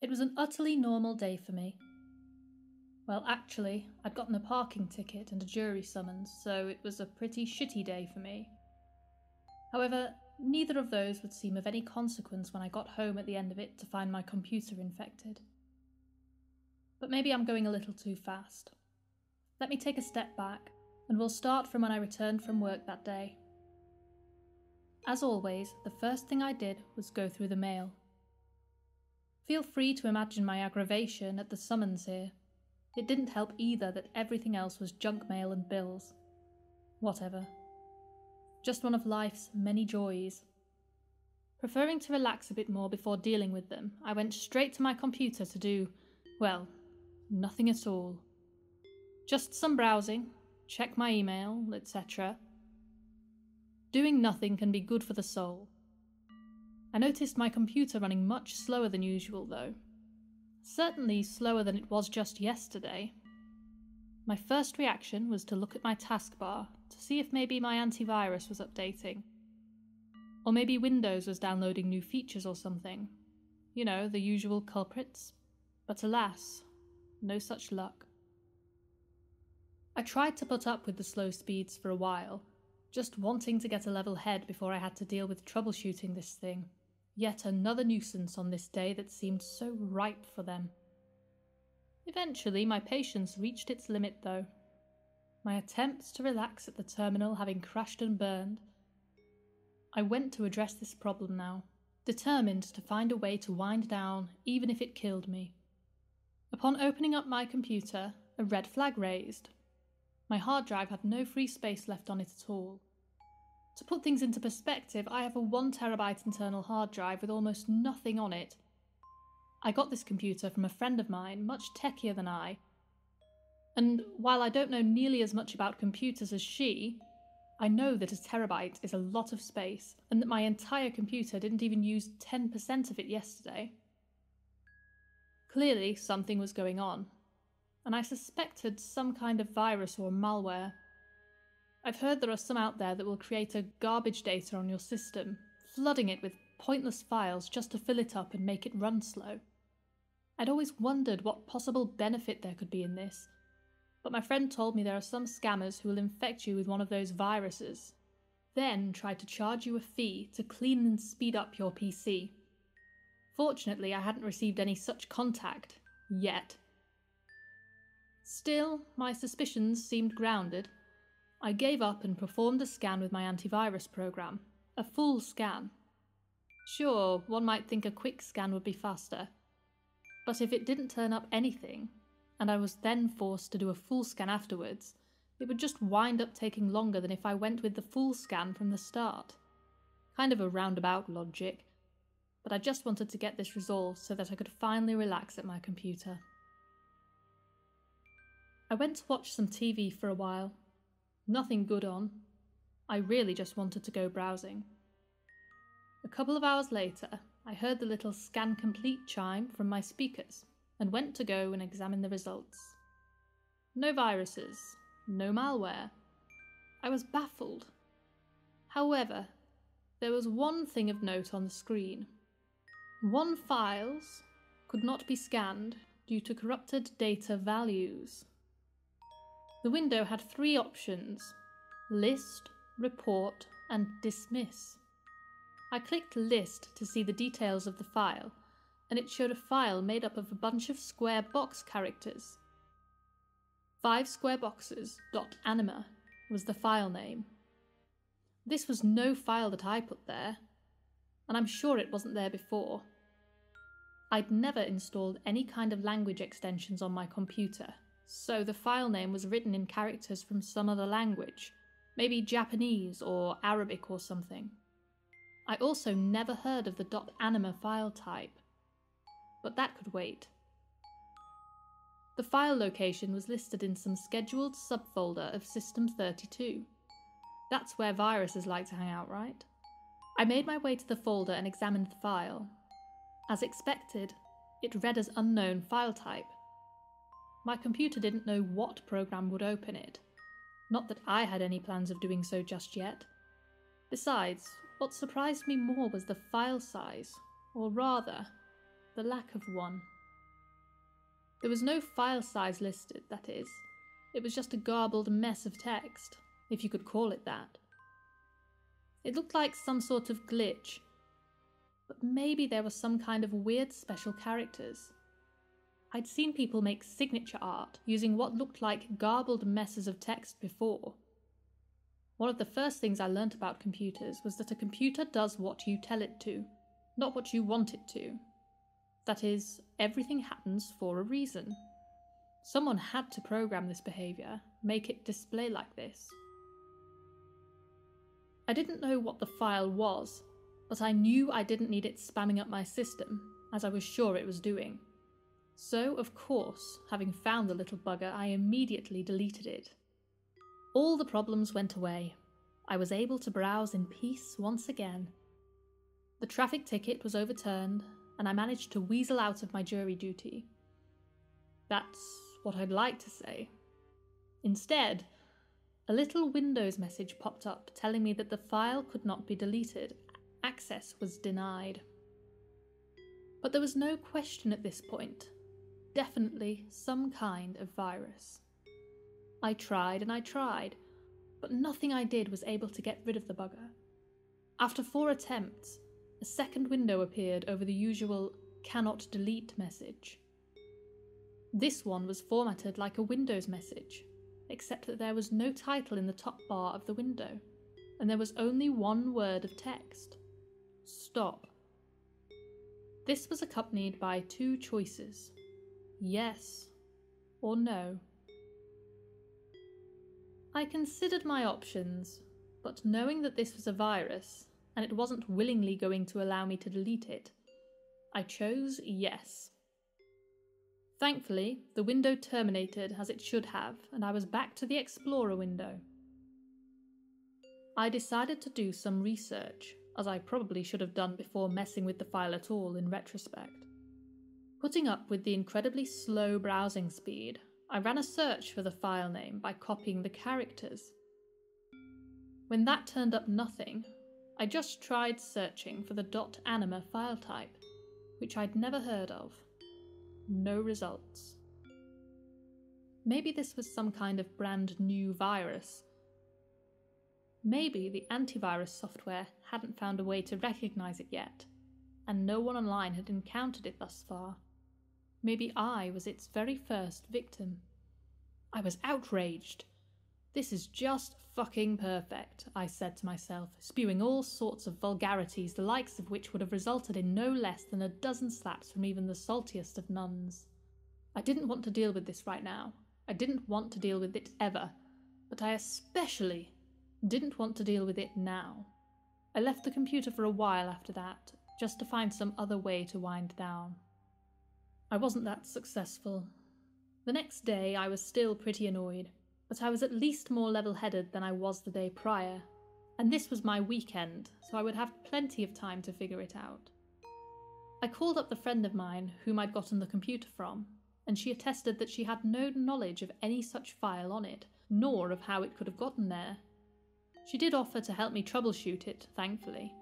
It was an utterly normal day for me. Well, actually, I'd gotten a parking ticket and a jury summons, so it was a pretty shitty day for me. However, neither of those would seem of any consequence when I got home at the end of it to find my computer infected. But maybe I'm going a little too fast. Let me take a step back, and we'll start from when I returned from work that day. As always, the first thing I did was go through the mail. Feel free to imagine my aggravation at the summons here. It didn't help either that everything else was junk mail and bills. Whatever. Just one of life's many joys. Preferring to relax a bit more before dealing with them, I went straight to my computer to do, well, nothing at all. Just some browsing, check my email, etc. Doing nothing can be good for the soul. I noticed my computer running much slower than usual, though. Certainly slower than it was just yesterday. My first reaction was to look at my taskbar to see if maybe my antivirus was updating. Or maybe Windows was downloading new features or something. You know, the usual culprits. But alas, no such luck. I tried to put up with the slow speeds for a while, just wanting to get a level head before I had to deal with troubleshooting this thing. Yet another nuisance on this day that seemed so ripe for them. Eventually, my patience reached its limit, though. My attempts to relax at the terminal having crashed and burned, I went to address this problem now, determined to find a way to wind down, even if it killed me. Upon opening up my computer, a red flag raised. My hard drive had no free space left on it at all. To put things into perspective, I have a 1TB internal hard drive with almost nothing on it. I got this computer from a friend of mine, much techier than I. And while I don't know nearly as much about computers as she, I know that a terabyte is a lot of space, and that my entire computer didn't even use 10% of it yesterday. Clearly, something was going on, and I suspected some kind of virus or malware. I've heard there are some out there that will create a garbage data on your system, flooding it with pointless files just to fill it up and make it run slow. I'd always wondered what possible benefit there could be in this, but my friend told me there are some scammers who will infect you with one of those viruses, then try to charge you a fee to clean and speed up your PC. Fortunately, I hadn't received any such contact, yet. Still, my suspicions seemed grounded, I gave up and performed a scan with my antivirus program. A full scan. Sure, one might think a quick scan would be faster. But if it didn't turn up anything, and I was then forced to do a full scan afterwards, it would just wind up taking longer than if I went with the full scan from the start. Kind of a roundabout logic, but I just wanted to get this resolved so that I could finally relax at my computer. I went to watch some TV for a while, Nothing good on. I really just wanted to go browsing. A couple of hours later, I heard the little scan complete chime from my speakers and went to go and examine the results. No viruses, no malware. I was baffled. However, there was one thing of note on the screen. One files could not be scanned due to corrupted data values. The window had three options list, report, and dismiss. I clicked list to see the details of the file, and it showed a file made up of a bunch of square box characters. Five square boxes dot anima was the file name. This was no file that I put there, and I'm sure it wasn't there before. I'd never installed any kind of language extensions on my computer, so the file name was written in characters from some other language, maybe Japanese or Arabic or something. I also never heard of the .anima file type, but that could wait. The file location was listed in some scheduled subfolder of System 32. That's where viruses like to hang out, right? I made my way to the folder and examined the file. As expected, it read as unknown file type. My computer didn't know what program would open it. Not that I had any plans of doing so just yet. Besides, what surprised me more was the file size, or rather, the lack of one. There was no file size listed, that is. It was just a garbled mess of text, if you could call it that. It looked like some sort of glitch, but maybe there was some kind of weird special characters. I'd seen people make signature art using what looked like garbled messes of text before. One of the first things I learnt about computers was that a computer does what you tell it to, not what you want it to. That is, everything happens for a reason. Someone had to program this behaviour, make it display like this. I didn't know what the file was, but I knew I didn't need it spamming up my system, as I was sure it was doing. So, of course, having found the little bugger, I immediately deleted it. All the problems went away. I was able to browse in peace once again. The traffic ticket was overturned, and I managed to weasel out of my jury duty. That's what I'd like to say. Instead, a little Windows message popped up telling me that the file could not be deleted. Access was denied. But there was no question at this point. Definitely some kind of virus. I tried and I tried, but nothing I did was able to get rid of the bugger. After four attempts, a second window appeared over the usual cannot delete message. This one was formatted like a Windows message, except that there was no title in the top bar of the window, and there was only one word of text Stop. This was accompanied by two choices yes or no. I considered my options, but knowing that this was a virus, and it wasn't willingly going to allow me to delete it, I chose yes. Thankfully, the window terminated as it should have, and I was back to the Explorer window. I decided to do some research, as I probably should have done before messing with the file at all in retrospect. Putting up with the incredibly slow browsing speed, I ran a search for the file name by copying the characters. When that turned up nothing, I just tried searching for the .anima file type, which I'd never heard of. No results. Maybe this was some kind of brand new virus. Maybe the antivirus software hadn't found a way to recognize it yet, and no one online had encountered it thus far. Maybe I was its very first victim. I was outraged. This is just fucking perfect, I said to myself, spewing all sorts of vulgarities, the likes of which would have resulted in no less than a dozen slaps from even the saltiest of nuns. I didn't want to deal with this right now. I didn't want to deal with it ever. But I especially didn't want to deal with it now. I left the computer for a while after that, just to find some other way to wind down. I wasn't that successful. The next day I was still pretty annoyed but I was at least more level headed than I was the day prior, and this was my weekend, so I would have plenty of time to figure it out. I called up the friend of mine whom I'd gotten the computer from, and she attested that she had no knowledge of any such file on it, nor of how it could have gotten there. She did offer to help me troubleshoot it, thankfully.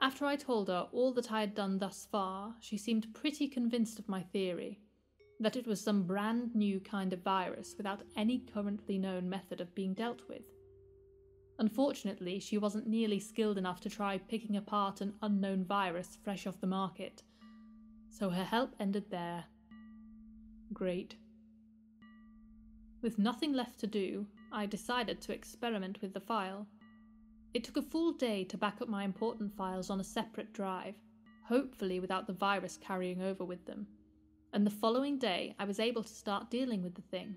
After I told her all that I had done thus far, she seemed pretty convinced of my theory, that it was some brand new kind of virus without any currently known method of being dealt with. Unfortunately, she wasn't nearly skilled enough to try picking apart an unknown virus fresh off the market, so her help ended there. Great. With nothing left to do, I decided to experiment with the file. It took a full day to back up my important files on a separate drive, hopefully without the virus carrying over with them and the following day I was able to start dealing with the thing.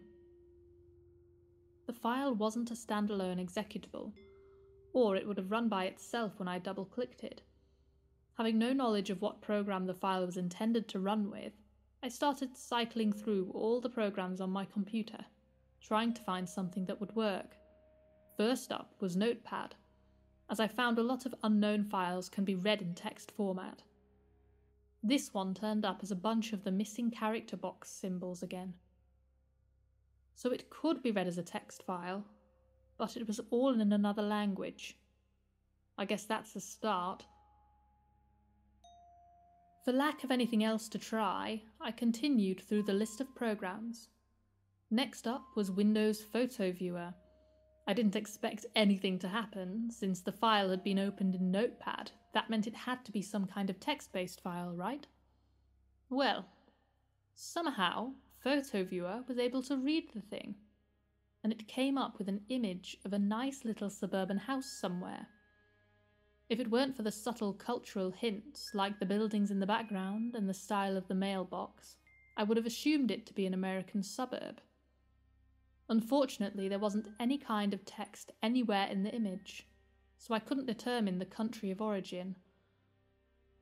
The file wasn't a standalone executable, or it would have run by itself when I double clicked it. Having no knowledge of what program the file was intended to run with, I started cycling through all the programs on my computer, trying to find something that would work. First up was Notepad, as I found a lot of unknown files can be read in text format. This one turned up as a bunch of the missing character box symbols again. So it could be read as a text file, but it was all in another language. I guess that's a start. For lack of anything else to try, I continued through the list of programs. Next up was Windows Photo Viewer. I didn't expect anything to happen, since the file had been opened in Notepad. That meant it had to be some kind of text based file, right? Well, somehow, Photo Viewer was able to read the thing, and it came up with an image of a nice little suburban house somewhere. If it weren't for the subtle cultural hints, like the buildings in the background and the style of the mailbox, I would have assumed it to be an American suburb. Unfortunately, there wasn't any kind of text anywhere in the image, so I couldn't determine the country of origin.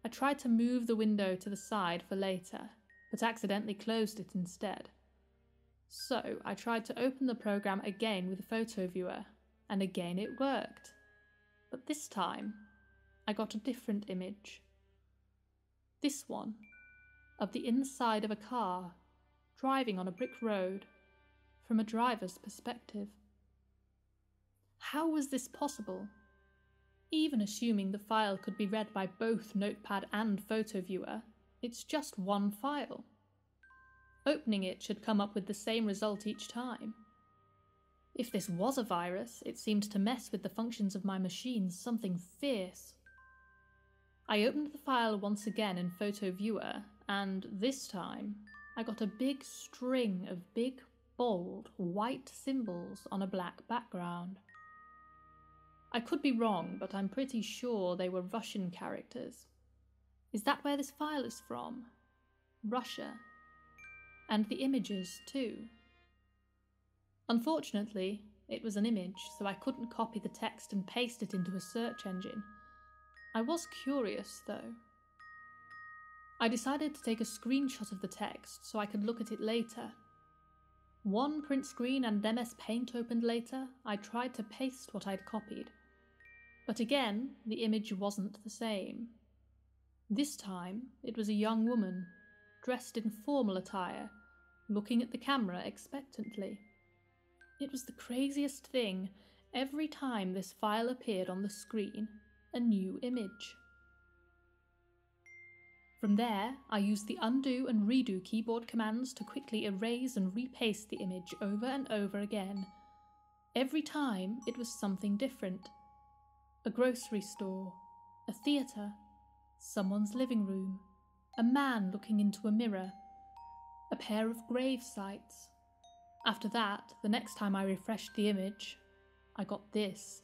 I tried to move the window to the side for later, but accidentally closed it instead. So I tried to open the program again with a photo viewer, and again it worked. But this time, I got a different image. This one, of the inside of a car, driving on a brick road, from a driver's perspective. How was this possible? Even assuming the file could be read by both Notepad and Photo Viewer, it's just one file. Opening it should come up with the same result each time. If this was a virus, it seemed to mess with the functions of my machine something fierce. I opened the file once again in Photo Viewer, and this time I got a big string of big, bold, white symbols on a black background. I could be wrong, but I'm pretty sure they were Russian characters. Is that where this file is from? Russia. And the images, too. Unfortunately, it was an image, so I couldn't copy the text and paste it into a search engine. I was curious, though. I decided to take a screenshot of the text so I could look at it later. One print screen and MS Paint opened later, I tried to paste what I'd copied. But again, the image wasn't the same. This time, it was a young woman, dressed in formal attire, looking at the camera expectantly. It was the craziest thing. Every time this file appeared on the screen, a new image. From there, I used the undo and redo keyboard commands to quickly erase and repaste the image over and over again. Every time, it was something different. A grocery store, a theatre, someone's living room, a man looking into a mirror, a pair of grave sites. After that, the next time I refreshed the image, I got this.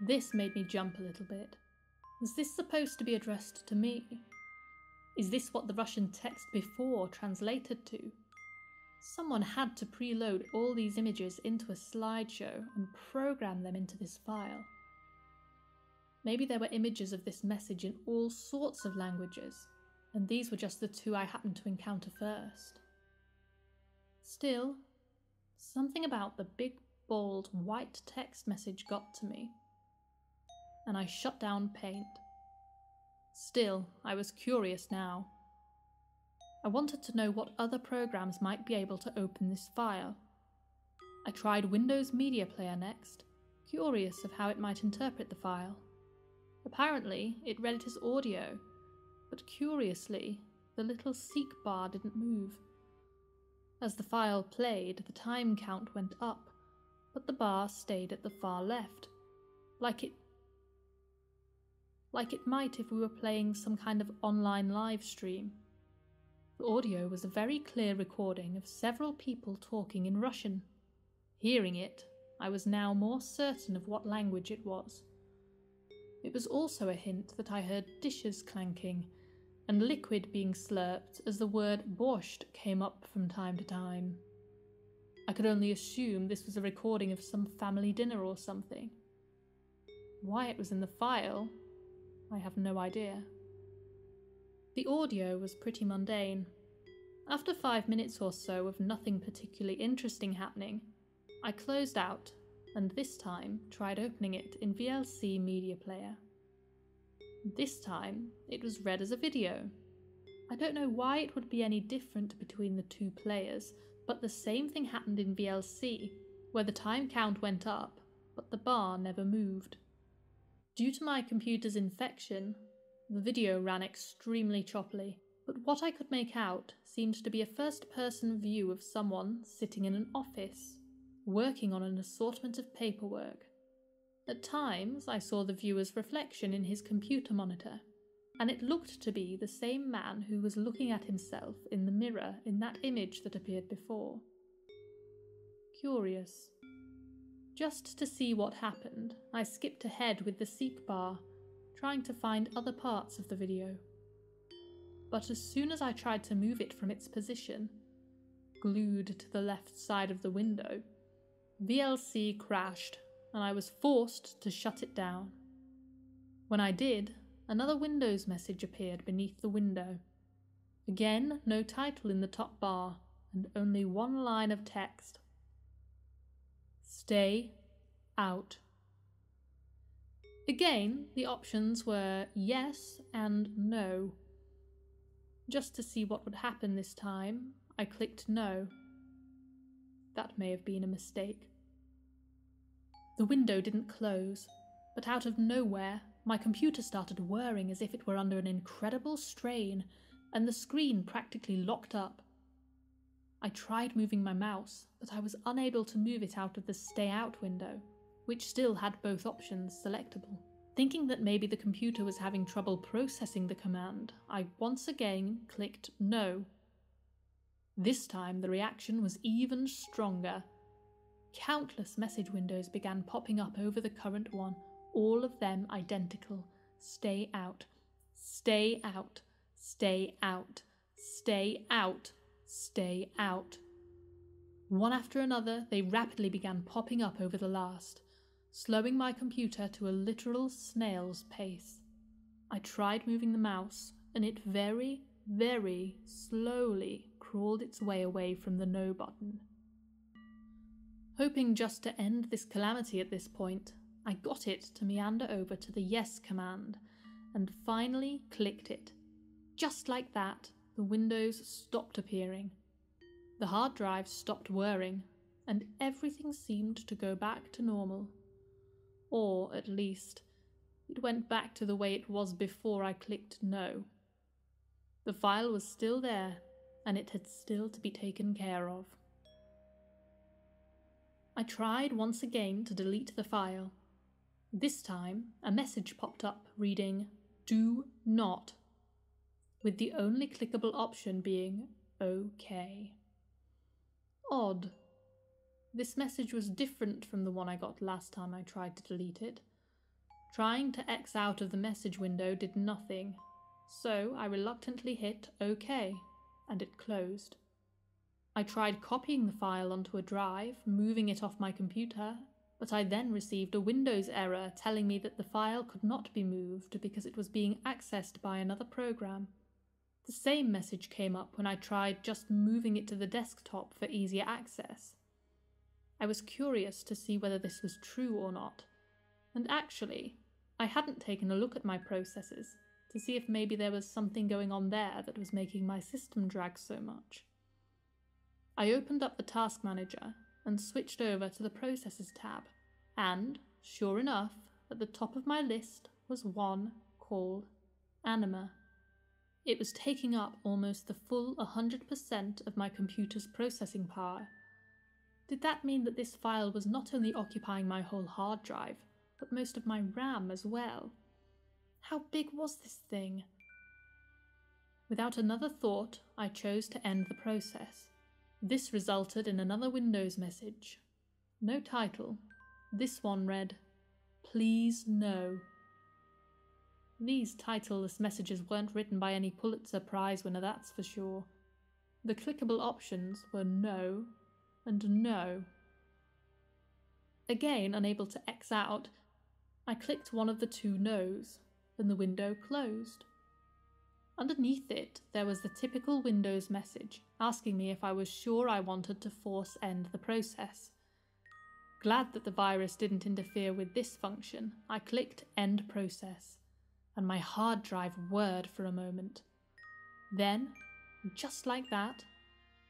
This made me jump a little bit. Was this supposed to be addressed to me? Is this what the Russian text before translated to? Someone had to preload all these images into a slideshow and program them into this file. Maybe there were images of this message in all sorts of languages, and these were just the two I happened to encounter first. Still, something about the big, bold, white text message got to me and I shut down Paint. Still, I was curious now. I wanted to know what other programs might be able to open this file. I tried Windows Media Player next, curious of how it might interpret the file. Apparently, it read it as audio, but curiously, the little seek bar didn't move. As the file played, the time count went up, but the bar stayed at the far left, like it like it might if we were playing some kind of online live stream. The audio was a very clear recording of several people talking in Russian. Hearing it, I was now more certain of what language it was. It was also a hint that I heard dishes clanking and liquid being slurped as the word borscht came up from time to time. I could only assume this was a recording of some family dinner or something. Why it was in the file I have no idea. The audio was pretty mundane. After five minutes or so of nothing particularly interesting happening, I closed out and this time tried opening it in VLC Media Player. This time it was read as a video. I don't know why it would be any different between the two players, but the same thing happened in VLC, where the time count went up, but the bar never moved. Due to my computer's infection, the video ran extremely choppily, but what I could make out seemed to be a first person view of someone sitting in an office, working on an assortment of paperwork. At times, I saw the viewer's reflection in his computer monitor, and it looked to be the same man who was looking at himself in the mirror in that image that appeared before. Curious. Just to see what happened, I skipped ahead with the seek bar, trying to find other parts of the video. But as soon as I tried to move it from its position, glued to the left side of the window, VLC crashed and I was forced to shut it down. When I did, another Windows message appeared beneath the window. Again, no title in the top bar, and only one line of text. Stay out. Again, the options were yes and no. Just to see what would happen this time, I clicked no. That may have been a mistake. The window didn't close, but out of nowhere, my computer started whirring as if it were under an incredible strain, and the screen practically locked up. I tried moving my mouse, but I was unable to move it out of the stay out window, which still had both options selectable. Thinking that maybe the computer was having trouble processing the command, I once again clicked no. This time the reaction was even stronger Countless message windows began popping up over the current one, all of them identical. Stay out. Stay out. Stay out. Stay out. Stay out. One after another, they rapidly began popping up over the last, slowing my computer to a literal snail's pace. I tried moving the mouse, and it very, very slowly crawled its way away from the no button. Hoping just to end this calamity at this point, I got it to meander over to the yes command and finally clicked it. Just like that, the windows stopped appearing. The hard drive stopped whirring, and everything seemed to go back to normal. Or, at least, it went back to the way it was before I clicked no. The file was still there, and it had still to be taken care of. I tried once again to delete the file. This time, a message popped up reading, Do not, with the only clickable option being OK. Odd. This message was different from the one I got last time I tried to delete it. Trying to X out of the message window did nothing, so I reluctantly hit OK, and it closed. I tried copying the file onto a drive, moving it off my computer, but I then received a Windows error telling me that the file could not be moved because it was being accessed by another program. The same message came up when I tried just moving it to the desktop for easier access. I was curious to see whether this was true or not, and actually, I hadn't taken a look at my processes to see if maybe there was something going on there that was making my system drag so much. I opened up the Task Manager and switched over to the Processes tab, and, sure enough, at the top of my list was one called Anima. It was taking up almost the full 100% of my computer's processing power. Did that mean that this file was not only occupying my whole hard drive, but most of my RAM as well? How big was this thing? Without another thought, I chose to end the process. This resulted in another Windows message. No title. This one read, Please no. These titleless messages weren't written by any Pulitzer Prize winner, that's for sure. The clickable options were no and no. Again, unable to X out, I clicked one of the two no's, and the window closed. Underneath it, there was the typical Windows message asking me if I was sure I wanted to force end the process. Glad that the virus didn't interfere with this function, I clicked End Process, and my hard drive whirred for a moment. Then, just like that,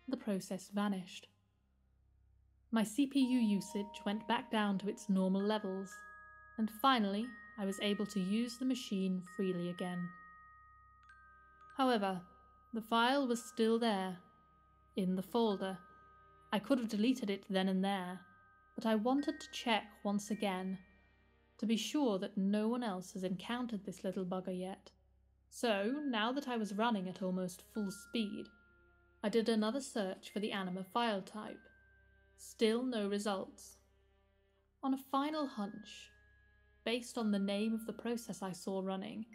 the process vanished. My CPU usage went back down to its normal levels, and finally I was able to use the machine freely again. However, the file was still there, in the folder. I could have deleted it then and there, but I wanted to check once again to be sure that no one else has encountered this little bugger yet. So, now that I was running at almost full speed, I did another search for the Anima file type. Still no results. On a final hunch, based on the name of the process I saw running,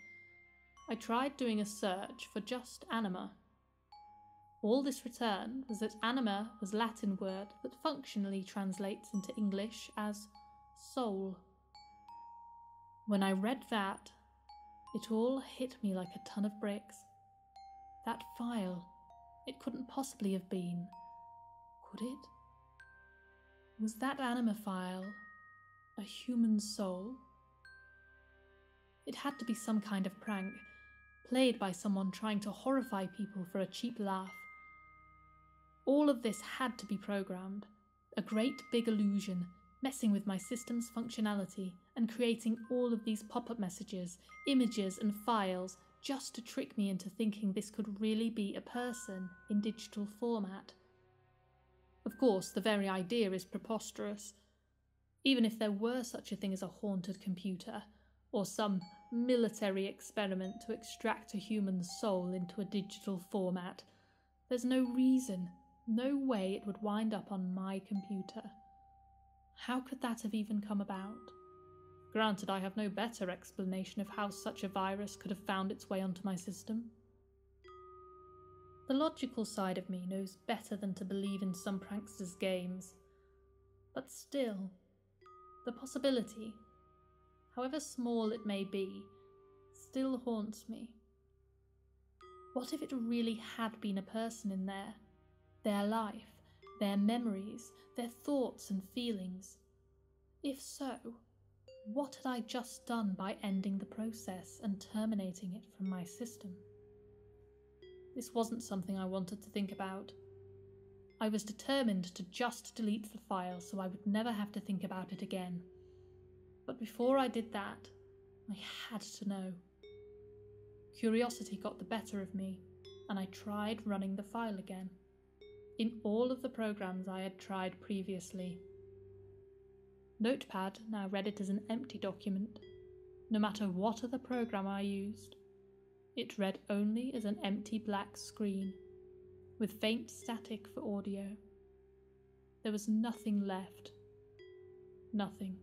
I tried doing a search for just anima. All this returned was that anima was Latin word that functionally translates into English as soul. When I read that, it all hit me like a ton of bricks. That file, it couldn't possibly have been, could it? Was that anima file a human soul? It had to be some kind of prank, played by someone trying to horrify people for a cheap laugh. All of this had to be programmed, a great big illusion, messing with my system's functionality and creating all of these pop up messages, images, and files just to trick me into thinking this could really be a person in digital format. Of course, the very idea is preposterous. Even if there were such a thing as a haunted computer, or some military experiment to extract a human soul into a digital format, there's no reason, no way it would wind up on my computer. How could that have even come about? Granted, I have no better explanation of how such a virus could have found its way onto my system. The logical side of me knows better than to believe in some pranksters' games. But still, the possibility, however small it may be, still haunts me. What if it really had been a person in there? Their life, their memories, their thoughts and feelings? If so, what had I just done by ending the process and terminating it from my system? This wasn't something I wanted to think about. I was determined to just delete the file so I would never have to think about it again. But before I did that, I had to know. Curiosity got the better of me, and I tried running the file again. In all of the programs I had tried previously. Notepad now read it as an empty document, no matter what other program I used. It read only as an empty black screen, with faint static for audio. There was nothing left. Nothing.